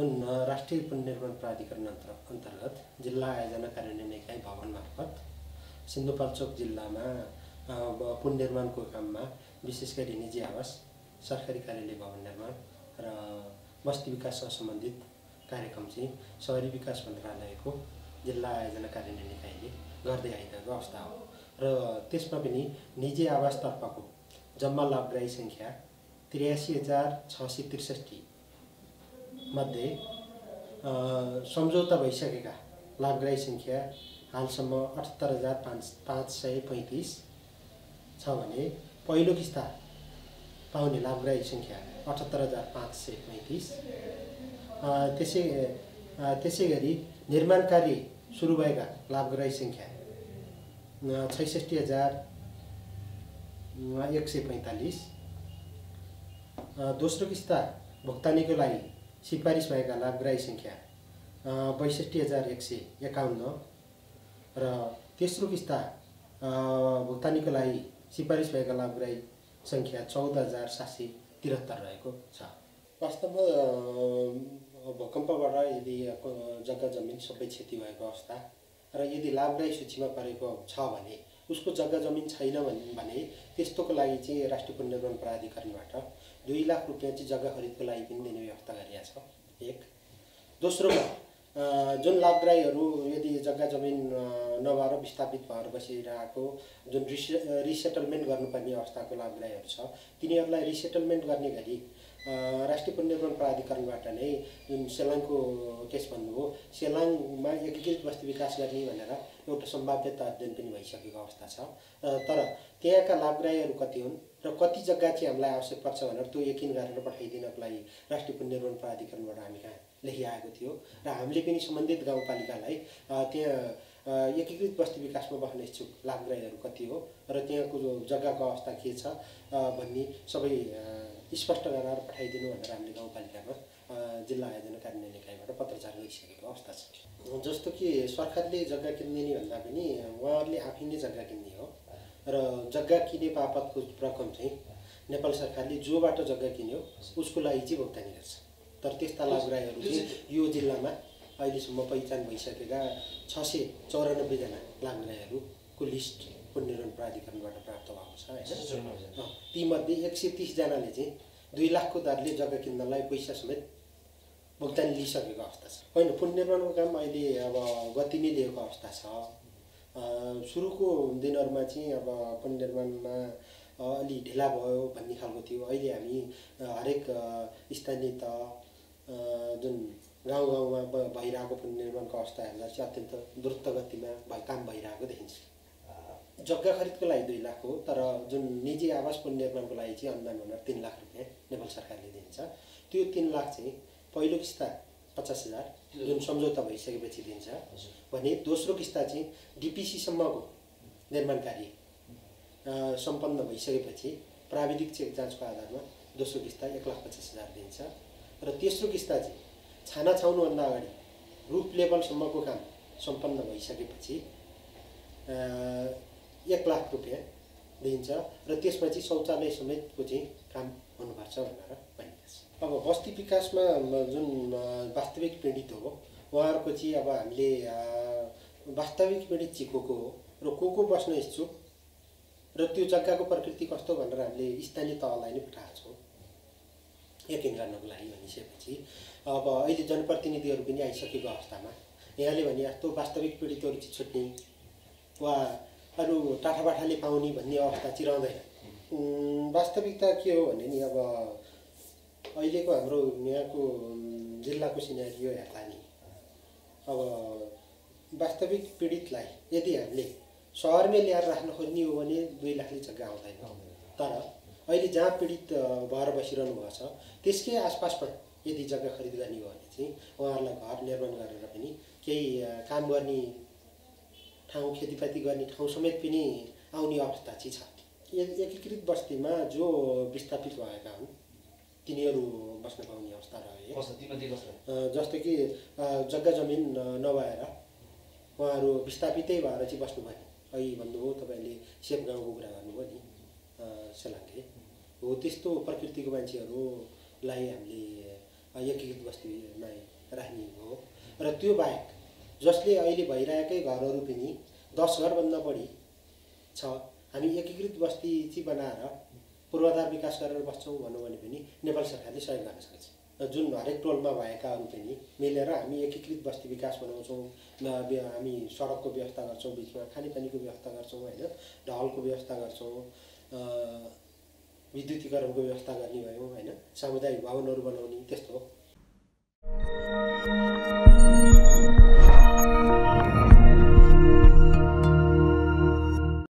जुन राष्ट्रिय पुनर्निर्माण प्राधिकरण अन्तर अन्तर्गत जिल्ला आयोजना कार्यान्वयन इकाइ भवन मार्फत सिन्धुपाल्चोक जिल्लामा पुनर्निर्माणको काममा विशेष गरी निजी आवास सरकारी कार्यालय भवन निर्माण र बस्ती विकाससँग सम्बन्धित कार्यक्रम चाहिँ सहरी विकास मन्त्रालयको जिल्ला आयोजना कार्यान्वयन इकाइले गर्दै आइरहेको अवस्था हो। र त्यसमा पनि निजी आवासतर्फको जम्मा लाभग्राही सङ्ख्या त्रियासी हजार छ सय त्रिसठी मध्ये सम्झौता भइसकेका लाभग्राही सङ्ख्या हालसम्म अठहत्तर हजार पाँच पाँच सय पैँतिस छ भने पहिलो किस्ता पाउने लाभग्राही सङ्ख्या अठहत्तर हजार पाँच सय पैँतिस। त्यसै त्यसै गरी निर्माण कार्य सुरु भएका लाभग्राही सङ्ख्या छैसठी हजार एक सय पैँतालिस। दोस्रो किस्ता भुक्तानीको लागि सिफारिस भएका लाभग्राही सङ्ख्या बैसठी हजार एक सय एकाउन्न र तेस्रो किस्ता भुक्तानीको लागि सिफारिस भएका लाभग्राही सङ्ख्या चौध हजार सात सय त्रिहत्तर रहेको छ। वास्तवमा भूकम्पबाट यदि जग्गा जमिन सबै क्षति भएको अवस्था र यदि लाभग्राही सूचीमा परेको छ भने उसको जग्गा जमिन छैन भने त्यस्तोको लागि चाहिँ राष्ट्रिय पुनर्निर्माण प्राधिकरणबाट दुई लाख रुपियाँ चाहिँ जग्गा खरिदको लागि पनि दिने व्यवस्था गरिएको छ। एक। दोस्रोमा जुन लाभग्राहीहरू यदि जग्गा जमिन नभएर विस्थापित भएर बसिरहेको जुन रिसे रिसेटलमेन्ट गर्नुपर्ने अवस्थाको लाभग्राहीहरू छ तिनीहरूलाई रिसेटलमेन्ट गर्ने गरी राष्ट्रिय पुनर्निर्माण प्राधिकरणबाट नै जुन सेलाङको केस भन्नुभयो सेलाङमा एकीकृत बस्ती विकास गर्ने भनेर एउटा सम्भाव्यता अध्ययन पनि भइसकेको अवस्था छ। तर त्यहाँका लाभग्राहीहरू कति हुन्? र कति जग्गा चाहिँ हामीलाई आवश्यक पर्छ भनेर त्यो यकिन गरेर पठाइदिनको लागि राष्ट्रिय पुनर्निर्माण प्राधिकरणबाट हामी कहाँ लेखिआएको थियो। र हामीले पनि सम्बन्धित गाउँपालिकालाई त्यहाँ एकीकृत बस्ती विकासमा बस्ने इच्छुक लाभग्राहीहरू कति हो र त्यहाँको जग्गाको अवस्था के छ भन्ने सबै स्पष्ट गरेर पठाइदिनु भनेर हामीले गाउँपालिकामा जिल्ला आयोजना कार्यान्वयन इकाइबाट पत्रचार गरिसकेको अवस्था छ। जस्तो कि सरकारले जग्गा किनिदिने भन्दा पनि उहाँहरूले आफै नै जग्गा किन्ने हो। र जग्गा किने बापतको रकम चाहिँ नेपाल सरकारले जोबाट जग्गा किन्यो उसको लागि चाहिँ भुक्तानी गर्छ। तर त्यस्ता लाभग्राहीहरू चाहिँ यो जिल्लामा अहिलेसम्म पहिचान भइसकेका छ सय चौरानब्बेजना लाभग्राहीहरूको लिस्ट पुनर्निर्माण प्राधिकरणबाट प्राप्त भएको छ होइन? तीमध्ये एक सय तिसजनाले चाहिँ दुई लाखको दरले जग्गा किन्नलाई पैसा समेत भुक्तानी लिइसकेको अवस्था छ। होइन पुनर्निर्माणको काम अहिले अब गति नै लिएको अवस्था छ। सुरुको दिनहरूमा चाहिँ अब पुनर्निर्माणमा अलि ढिला भयो भन्ने खालको थियो। अहिले हामी हरेक स्थानीय तह जुन गाउँ गाउँमा भइरहेको पुनर्निर्माणको अवस्था हेर्दा चाहिँ अत्यन्त द्रुत गतिमा भए काम भइरहेको देखिन्छ। जग्गा खरिदको लागि दुई लाख हो तर जुन निजी आवास पुनर्निर्माणको लागि चाहिँ अनुदान भनेर तिन लाख रुपियाँ नेपाल सरकारले दिन्छ। त्यो तिन लाख चाहिँ पहिलो किस्ता पचास हजार जुन सम्झौता भइसकेपछि दिन्छ भने दोस्रो किस्ता चाहिँ डिपिसीसम्मको निर्माण कार्य सम्पन्न भइसकेपछि प्राविधिक चेक जाँचको आधारमा दोस्रो किस्ता एक लाख पचास हजार दिन्छ। र तेस्रो किस्ता चाहिँ छाना छाउनुभन्दा अगाडि रुफ लेभलसम्मको काम सम्पन्न भइसकेपछि एक लाख रुपियाँ दिन्छ र त्यसपछि शौचालय समेतको चाहिँ काम हुनुपर्छ भनेर भनिएको छ। अब बस्ती विकासमा जुन वास्तविक पीडित हो उहाँहरूको चाहिँ अब हामीले वास्तविक पीडित चाहिँ को को हो र को को बस्न इच्छुक र त्यो जग्गाको प्रकृति कस्तो भनेर हामीले स्थानीय तहलाई नै पठाएको छौँ। यकिन गर्नको लागि भनिसकेपछि अब अहिले जनप्रतिनिधिहरू पनि आइसकेको अवस्थामा यहाँले भने जस्तो वास्तविक पीडितहरू चाहिँ छुट्ने वा अरू टाठाबाठाले पाउने भन्ने अवस्था चाहिँ वास्तविकता के हो भने नि अब अहिलेको हाम्रो यहाँको जिल्लाको सिनेरियो हेर्दा नि अब वास्तविक पीडितलाई यदि हामीले सहरमै ल्याएर राख्न खोज्ने हो भने दुई लाखले जग्गा आउँदैन। तर अहिले जहाँ पीडित भएर बसिरहनु भएको छ त्यसकै आसपासमा यदि जग्गा खरिद गर्ने हो भने चाहिँ उहाँहरूलाई घर निर्माण गरेर पनि केही काम गर्ने ठाउँ खेतीपाती गर्ने ठाउँ समेत पनि आउने अवस्था चाहिँ छ। एकीकृत बस्तीमा जो विस्थापित भएका हुन् तिनीहरू बस्न पाउने अवस्था रहे जस्तो कि जग्गा जमिन नभएर उहाँहरू विस्थापितै भएर चाहिँ बस्नुभयो। अहिले भन्नुभयो तपाईँले सेप गाउँको कुरा गर्नुभयो नि सेलाङले हो त्यस्तो प्रकृतिको मान्छेहरूलाई हामीले एकीकृत बस्तीमा राख्ने हो। र त्यो बाहेक जसले अहिले भइरहेकै घरहरू पनि दस घरभन्दा बढी छ। हामी एकीकृत बस्ती चाहिँ बनाएर पूर्वाधार विकास गरेर बस्छौँ भनौँ भने पनि नेपाल सरकारले सहयोग गर्न सक्छ। जुन हरेक टोलमा भएकाहरू पनि मिलेर हामी एकीकृत बस्ती विकास बनाउँछौँ हामी सडकको व्यवस्था गर्छौँ बिचमा खानेपानीको व्यवस्था गर्छौँ होइन? ढलको व्यवस्था गर्छौँ विद्युतीकरणको व्यवस्था गर्ने भयौँ होइन? सामुदायिक भवनहरू बनाउने त्यस्तो